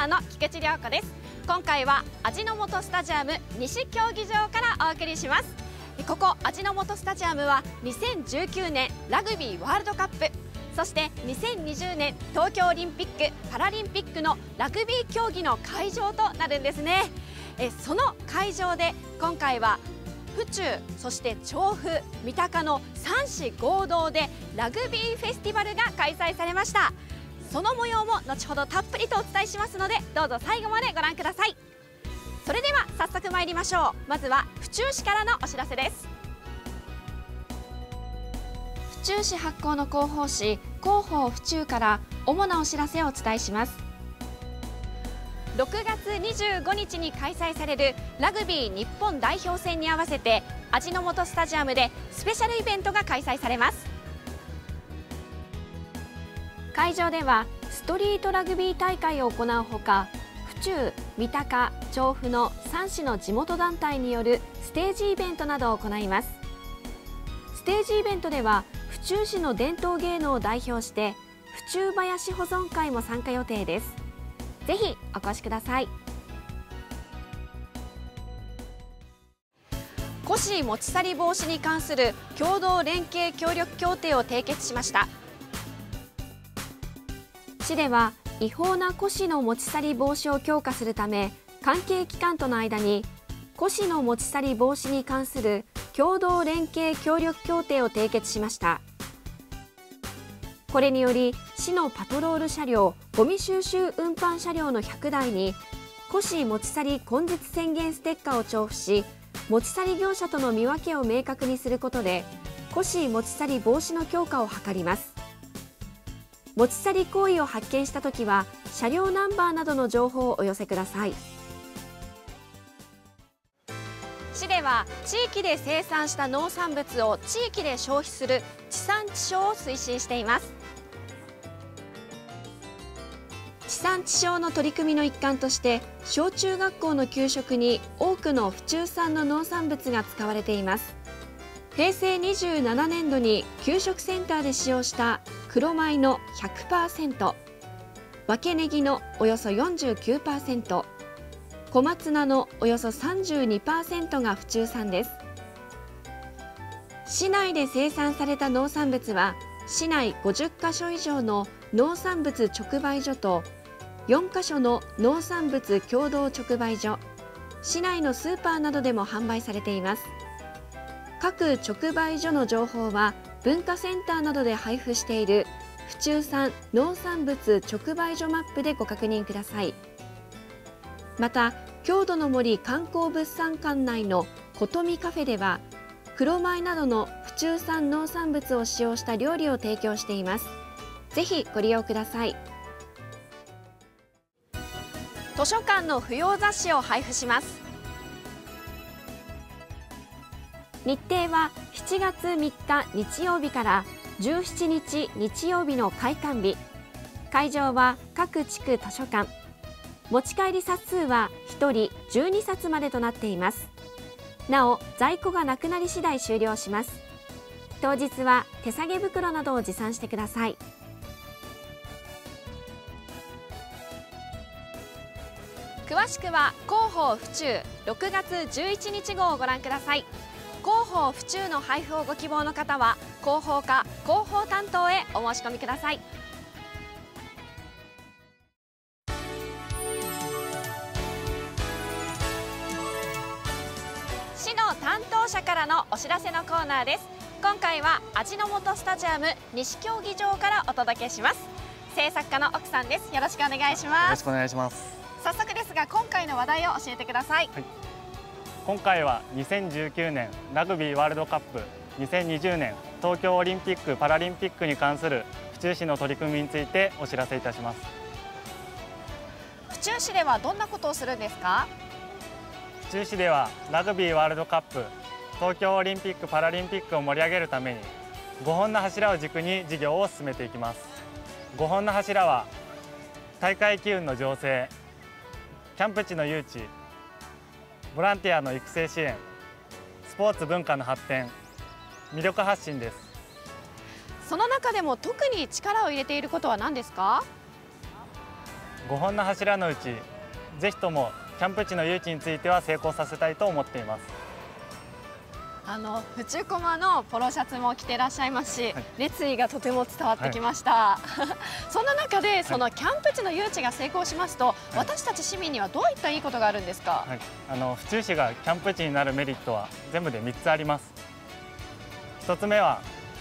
ーの菊池涼子です。今回は味の素スタジアム西競技場からお送りします。ここ味の素スタジアムは2019年ラグビーワールドカップ。そして2020年東京オリンピック・パラリンピックのラグビー競技の会場となるんですね。えその会場で今回は府中そして調布三鷹の3市合同でラグビーフェスティバルが開催されました。その模様も後ほどたっぷりとお伝えしますのでどうぞ最後までご覧ください。それでは早速参りましょう。まずは府中市からのお知らせです。府中市発行の広報誌広報府中から主なお知らせをお伝えします。6月25日に開催されるラグビー日本代表戦に合わせて味の素スタジアムでスペシャルイベントが開催されます会場ではストリートラグビー大会を行うほか府中、三鷹、調布の3市の地元団体によるステージイベントなどを行います。ステージイベントでは府中市の伝統芸能を代表して府中林保存会も参加予定です。ぜひお越しください。古紙持ち去り防止に関する共同連携協力協定を締結しました。市では違法な古紙の持ち去り防止を強化するため関係機関との間に古紙の持ち去り防止に関する共同連携協力協定を締結しました。これにより市のパトロール車両ゴミ収集運搬車両の100台に古紙持ち去り根絶宣言ステッカーを調布し持ち去り業者との見分けを明確にすることで古紙持ち去り防止の強化を図ります。持ち去り行為を発見したときは車両ナンバーなどの情報をお寄せください。市では地域で生産した農産物を地域で消費する地産地消を推進しています。地産地消の取り組みの一環として小中学校の給食に多くの府中産の農産物が使われています。平成27年度に給食センターで使用した黒米の100%分けネギのおよそ49%小松菜のおよそ32%が府中産です。市内で生産された農産物は市内50カ所以上の農産物直売所と4カ所の農産物共同直売所市内のスーパーなどでも販売されています。各直売所の情報は文化センターなどで配布している府中産農産物直売所マップでご確認ください。また郷土の森観光物産館内の琴美カフェでは黒米などの府中産農産物を使用した料理を提供しています。ぜひご利用ください。図書館の不要雑誌を配布します。日程は7月3日日曜日から17日日曜日の開館日。会場は各地区図書館。持ち帰り冊数は1人12冊までとなっています。なお在庫がなくなり次第終了します。当日は手提げ袋などを持参してください。詳しくは広報府中6月11日号をご覧ください。報府中の配布をご希望の方は広報課広報担当へお申し込みください。市の担当者からのお知らせのコーナーです。今回は味の素スタジアム西競技場からお届けします。制作家の奥さんです。よろしくお願いします。よろしくお願いします。早速ですが今回の話題を教えてください、はい、今回は2019年ラグビーワールドカップ2020年東京オリンピック・パラリンピックに関する府中市の取り組みについてお知らせいたします。府中市ではどんなことをするんですか？府中市ではラグビーワールドカップ東京オリンピック・パラリンピックを盛り上げるために5本の柱を軸に事業を進めていきます。5本の柱は大会機運の醸成キャンプ地の誘致ボランティアの育成支援スポーツ文化の発展魅力発信です。その中でも特に力を入れていることは何ですか？5本の柱のうちぜひともキャンプ地の誘致については成功させたいと思っていますあの府中駒のポロシャツも着てらっしゃいますし、はい、熱意がとても伝わってきました、はい、そんな中でそのキャンプ地の誘致が成功しますと、はい、私たち市民にはどういったいいことがあるんですか、あの府中市がキャンプ地になるメリットは全部で3つあります。1つ目は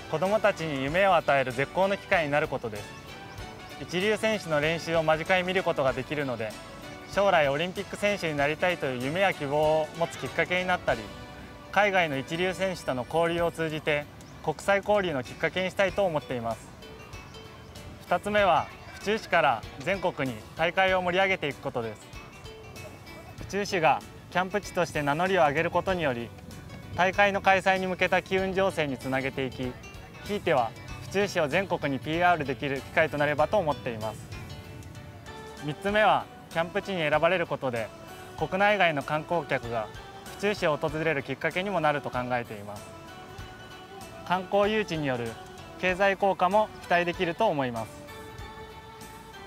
子どもたちに夢を与える絶好の機会になることです。一流選手の練習を間近に見ることができるので将来オリンピック選手になりたいという夢や希望を持つきっかけになったり海外の一流選手との交流を通じて国際交流のきっかけにしたいと思っています。2つ目は府中市から全国に大会を盛り上げていくことです。府中市がキャンプ地として名乗りを上げることにより大会の開催に向けた機運醸成につなげていきひいては府中市を全国に PR できる機会となればと思っています。3つ目はキャンプ地に選ばれることで国内外の観光客が府中市を訪れるきっかけにもなると考えています。観光誘致による経済効果も期待できると思います。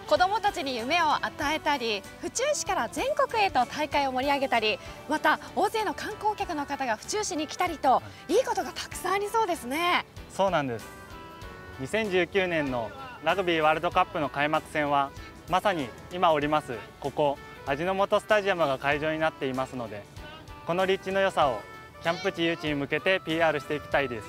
子どもたちに夢を与えたり府中市から全国へと大会を盛り上げたりまた大勢の観光客の方が府中市に来たりとい。いことがたくさんありそうですね。そうなんです。2019年のラグビーワールドカップの開幕戦はまさに今おりますここ味の素スタジアムが会場になっていますのでこの立地の良さをキャンプ地誘致に向けて PR していきたいです。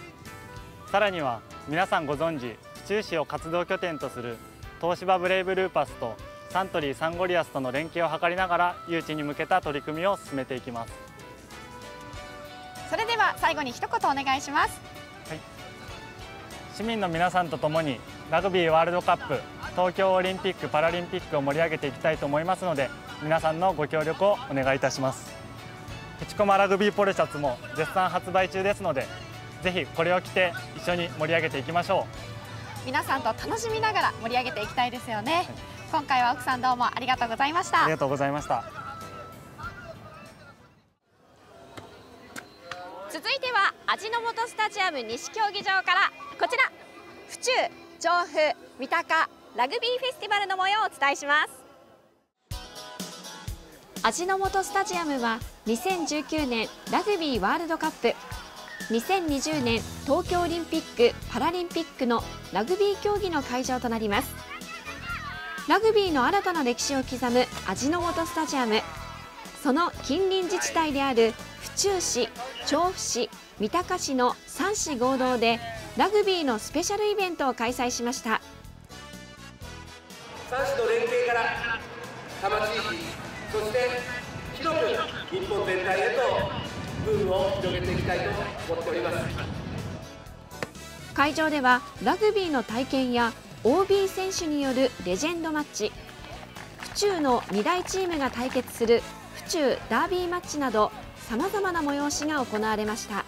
さらには皆さんご存知府中市を活動拠点とする東芝ブレイブルーパスとサントリーサンゴリアスとの連携を図りながら誘致に向けた取り組みを進めていきます。それでは最後に一言お願いします、はい、市民の皆さんと共にラグビーワールドカップ東京オリンピック・パラリンピックを盛り上げていきたいと思いますので皆さんのご協力をお願いいたしますプチコマラグビーポロシャツも絶賛発売中ですのでぜひこれを着て一緒に盛り上げていきましょう。皆さんと楽しみながら盛り上げていきたいですよね、はい、今回は奥さんどうもありがとうございました。ありがとうございました。続いては味の素スタジアム西競技場からこちら。府中調布三鷹ラグビーフェスティバルの模様をお伝えします。味の素スタジアムは2019年ラグビーワールドカップ。2020年東京オリンピック・パラリンピックのラグビー競技の会場となります。ラグビーの新たな歴史を刻む味の素スタジアム。その近隣自治体である府中市、調布市、三鷹市の3市合同でラグビーのスペシャルイベントを開催しました。3市の連携から多摩地域そして広く日本全体へとブームを広げていきたいと思っております。会場ではラグビーの体験や OB 選手によるレジェンドマッチ。府中の2大チームが対決する府中ダービーマッチなどさまざまな催しが行われました。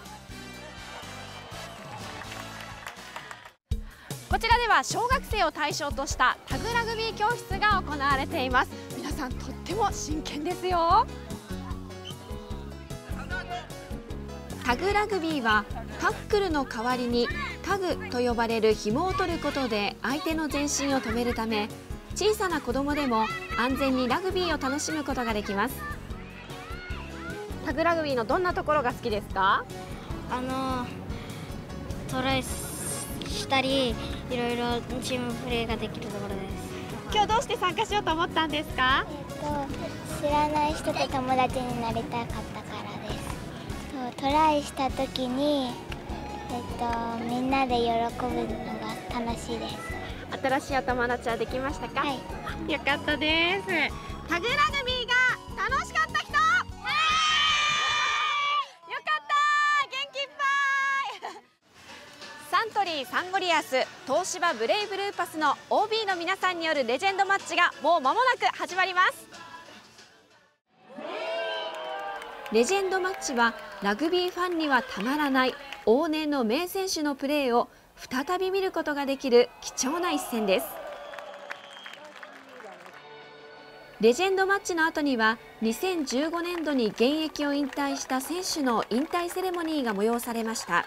こちらでは小学生を対象としたタグラグビー教室が行われています。皆さんとっても真剣ですよ。タグラグビーはタックルの代わりにタグと呼ばれる紐を取ることで相手の前進を止めるため小さな子供でも安全にラグビーを楽しむことができます。タグラグビーのどんなところが好きですか？あのトライしたりいろいろチームプレーができるところです。今日どうして参加しようと思ったんですか、えっと、知らない人と友達になりたかったトライした時に、えっと、みんなで喜ぶのが楽しいです。新しいお友達はできましたか、はい、よかったです。タグラグビーが楽しかった人！よかった！元気いっぱい！サントリーサンゴリアス東芝ブレイブルーパスの OB の皆さんによるレジェンドマッチがもう間もなく始まりますレジェンドマッチはラグビーファンにはたまらない往年の名選手のプレーを再び見ることができる貴重な一戦です。レジェンドマッチの後には2015年度に現役を引退した選手の引退セレモニーが催されました。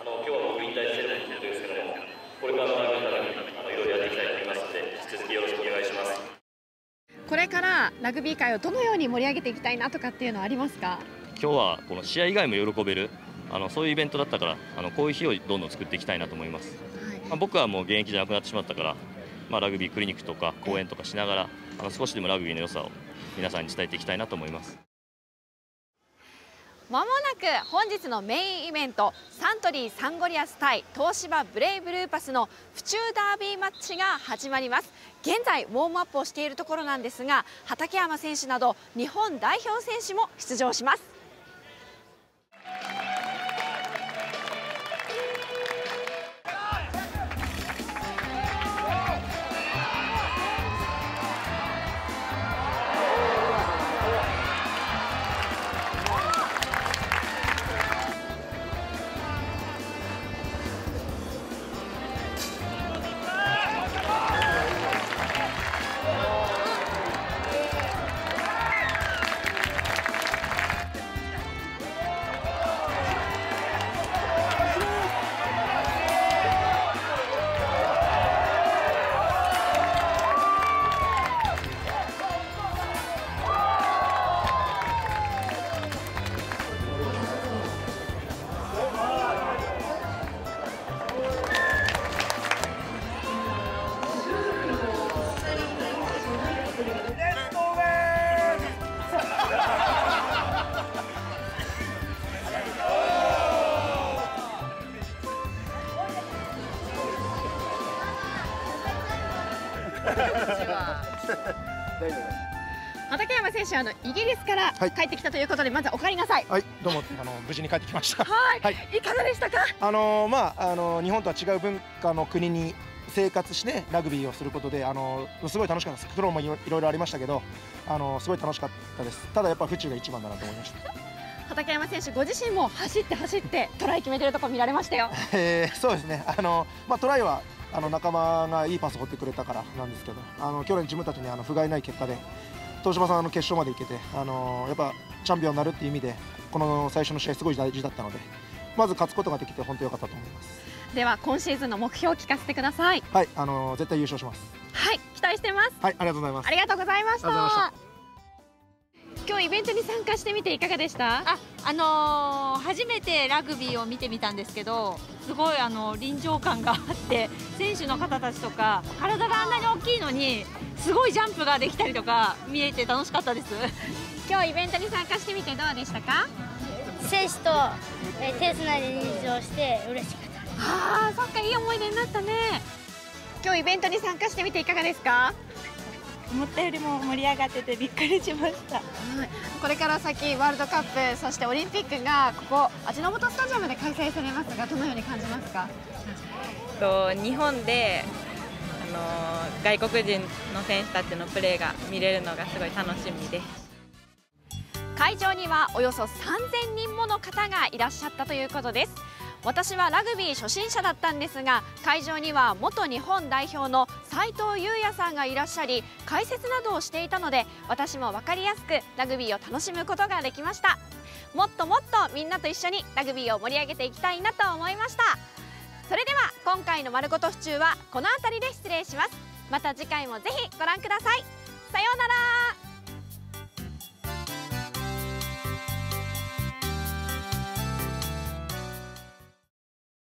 あの今日は引退セレモニーですけどもこれからのためにいろいろやっていきたいと思いますので引き続きラグビー界をどのように盛り上げていきたいなとかっていうのはありますか？今日はこの試合以外も喜べるあのそういうイベントだったからあのこういう日をどんどん作っていきたいなと思います、まあ、僕はもう現役じゃなくなってしまったから、まあ、ラグビークリニックとか講演とかしながらあの少しでもラグビーの良さを皆さんに伝えていきたいなと思いますまもなく本日のメインイベントサントリーサンゴリアス対東芝ブレイブルーパスの府中ダービーマッチが始まります。現在ウォームアップをしているところなんですが畠山選手など日本代表選手も出場します。畠山選手あのイギリスから帰ってきたということで、はい、まずお帰りなさい。はい、どうもあの無事に帰ってきました。はい、はい、いかがでしたか？あのまああの日本とは違う文化の国に生活してラグビーをすることであのすごい楽しかったです。苦労もいろいろありましたけど、あのすごい楽しかったです。ただやっぱ府中が一番だなと思いました。畠山選手ご自身も走って走ってトライ決めてるとこ見られましたよ。えー、そうですね。あのまあトライはあの仲間がいいパスを放ってくれたからなんですけど、あの去年自分たちにあの不甲斐ない結果で東芝さんあの決勝まで行けて、あのやっぱチャンピオンになるっていう意味でこの最初の試合すごい大事だったので、まず勝つことができて本当良かったと思います。では今シーズンの目標を聞かせてください。はい、あの絶対優勝します。はい、期待してます。はい、ありがとうございます。ありがとうございました。今日イベントに参加してみていかがでした？あ、あのー、初めてラグビーを見てみたんですけどすごいあの臨場感があって選手の方たちとか体があんなに大きいのにすごいジャンプができたりとか見えて楽しかったです。今日イベントに参加してみてどうでしたか？選手と、え手つないで入場して嬉しかった。あーそっかいい思い出になったね。今日イベントに参加してみていかがですか？思ったよりも盛り上がっててびっくりしました、はい、これから先ワールドカップそしてオリンピックがここ味の素スタジアムで開催されますがどのように感じますか？と日本であの外国人の選手たちのプレーが見れるのがすごい楽しみです。会場にはおよそ3000人もの方がいらっしゃったということです私はラグビー初心者だったんですが会場には元日本代表の斉藤優也さんがいらっしゃり解説などをしていたので私も分かりやすくラグビーを楽しむことができました。もっともっとみんなと一緒にラグビーを盛り上げていきたいなと思いました。それでは今回の「まるごと府中」はこの辺りで失礼します。また次回もぜひご覧ください。さようなら。